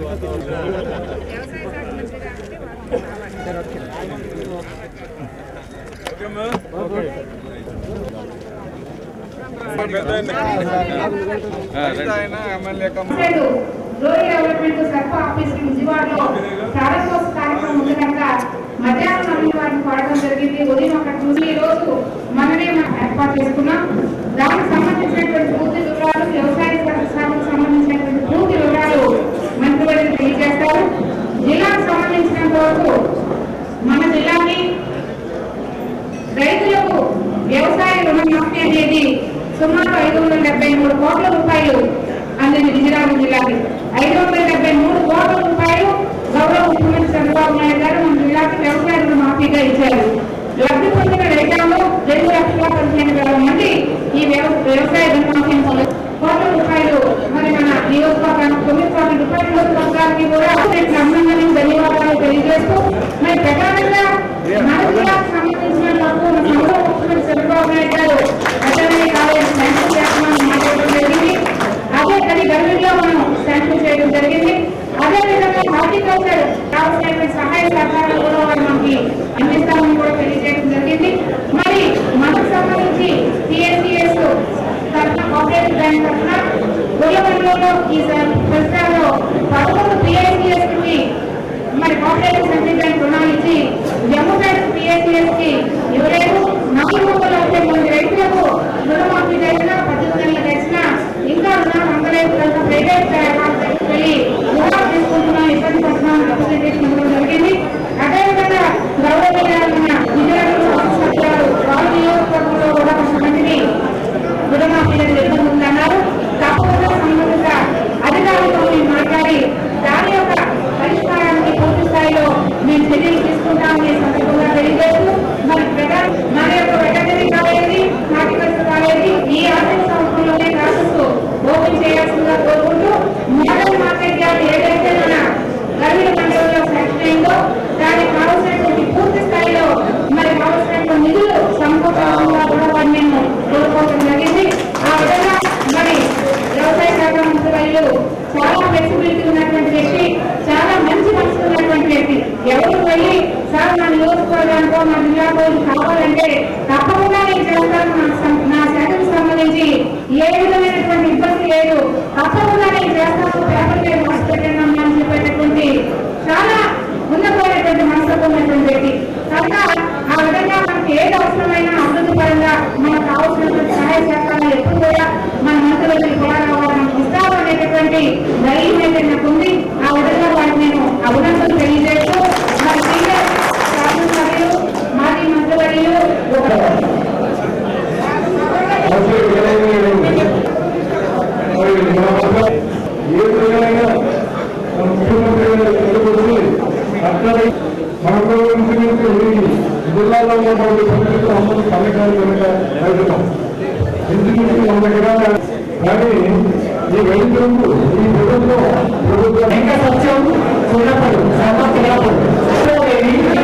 వ్యవసాయ శాఖ మంత్రి గారికి రెండు రూరల్ డెవలప్మెంట్ సర్ప ఆఫీస్ విజయవాడలో ప్రారంభోత్సవ కార్యక్రమం ఉంది కనుక మధ్యాహ్నం నమ్మిన వారిని కోరడం జరిగింది ఉదయం అక్కడ చూసి ఈ రోజు మననే మనం ఏర్పాటు చేసుకున్నాం దానికి సంబంధించినటువంటి పూర్తి వివరాలు వ్యవసాయ వరకు మన జిల్లాకి రైతులకు వ్యవసాయ రుణమాఫీ అనేది సుమారు ఐదు వందల డెబ్బై మూడు కోట్ల రూపాయలు అందింది విజయనగరం జిల్లాకి. ఐదు వందల డెబ్బై మూడు కోట్ల రూపాయలు గౌరవ ముఖ్యమంత్రి చంద్రబాబు నాయుడు గారు మన జిల్లాకి వ్యవసాయ రుణమాఫీగా ఇచ్చారు. లబ్ధి పొందిన రైతాంగం రెండు లక్షల పదిహేను వేల మంది ఈ వ్యవసాయ నియోజకవర్గానికి తొమ్మిది కోట్ల రూపాయల నియోజకవర్గానికి కూడా అభినందనలు ధన్యవాదాలు తెలియజేస్తూ మరి ప్రధానంగా మన జిల్లాకు సంబంధించిన వరకు మన గౌరవ ముఖ్యమంత్రి చంద్రబాబు నాయుడు గారు వెటర్నరీ కాలేజ్ శాంక్షన్ చేస్తున్నామని మాట్లాడడం జరిగింది అదే కానీ గర్వంలో మనం శాంక్షన్ చేయడం జరిగింది అదే విధంగా హార్టికల్చర్ కావాల్సినటువంటి సహాయ సహకారాలు Gracias. ఫ్లెక్సిబిలిటీ ఉన్నటువంటి వ్యక్తి చాలా మంచి మనసు ఉన్నటువంటి వ్యక్తి. ఎవరు వెళ్ళి సార్ నా నియోజకవర్గానికో నా జిల్లాకో కావాలంటే తప్పకుండా నేను చేస్తాను నా నా శాఖకు సంబంధించి ఏ విధమైనటువంటి ఇబ్బంది లేదు. తప్పకుండా నేను చేస్తాను పేపర్ మీద రాసి పెట్టండి అని చెప్పేటటువంటి చాలా ఉన్నతమైనటువంటి మనసుకు ఉన్నటువంటి వ్యక్తి. కనుక ఆ విధంగా మనకి ఏది అవసరమైనా అభివృద్ధి పరంగా మనకు కావాల్సినటువంటి సహాయ సహకారాలు ఎప్పుడు కూడా మన మంత్రులకి కూడా మనం జిల్లాలో ఉన్నటువంటి సమస్యలు అందరూ పథకాలు కనుక వెళ్తున్నాం ఎందుకు మన దగ్గర కానీ ఈ రైతులకు ఈ ప్రభుత్వం ప్రభుత్వం ఇంకా సత్యం చిన్నప్పుడు సర్వ చిన్నప్పుడు